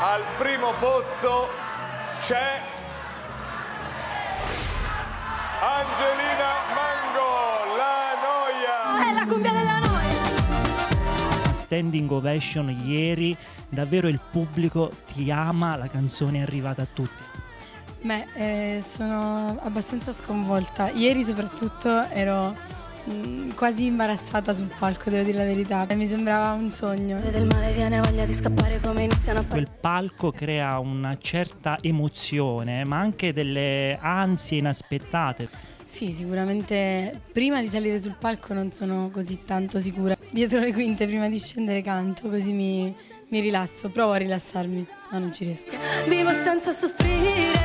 al primo posto c'è Angelina Mango, la noia. È la cumbia della noia. Standing ovation ieri, davvero il pubblico ti ama, la canzone è arrivata a tutti. Beh, eh, sono abbastanza sconvolta. Ieri soprattutto ero quasi imbarazzata sul palco, devo dire la verità. Mi sembrava un sogno. Del male viene voglia di scappare come iniziano a. Quel palco crea una certa emozione, ma anche delle ansie inaspettate. Sì, sicuramente prima di salire sul palco non sono così tanto sicura. Dietro le quinte, prima di scendere canto, così mi, mi rilasso. Provo a rilassarmi, ma non ci riesco. Vivo senza soffrire.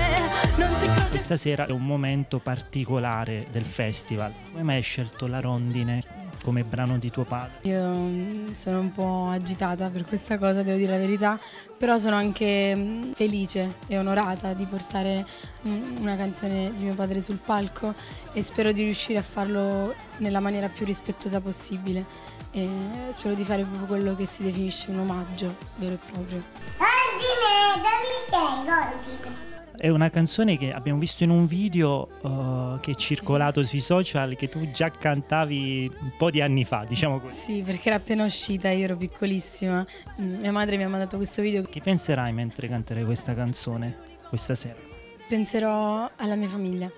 Questa sera è un momento particolare del festival. Come mai hai scelto la rondine come brano di tuo padre? Io mm, sono un po' agitata per questa cosa, devo dire la verità, però sono anche mm, felice e onorata di portare mm, una canzone di mio padre sul palco e spero di riuscire a farlo nella maniera più rispettosa possibile. E spero di fare proprio quello che si definisce un omaggio vero e proprio. Ordine, dove sei, ordine? È una canzone che abbiamo visto in un video uh, che è circolato sui social che tu già cantavi un po' di anni fa, diciamo così. Sì, perché era appena uscita, io ero piccolissima. Mm, Mia madre mi ha mandato questo video. Che penserai mentre canterai questa canzone questa sera? Penserò alla mia famiglia,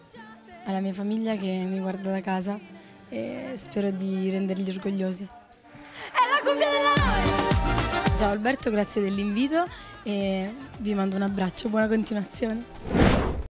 alla mia famiglia che mi guarda da casa e spero di renderli orgogliosi. È la cumbia della noia. Ciao Alberto, grazie dell'invito e vi mando un abbraccio, buona continuazione.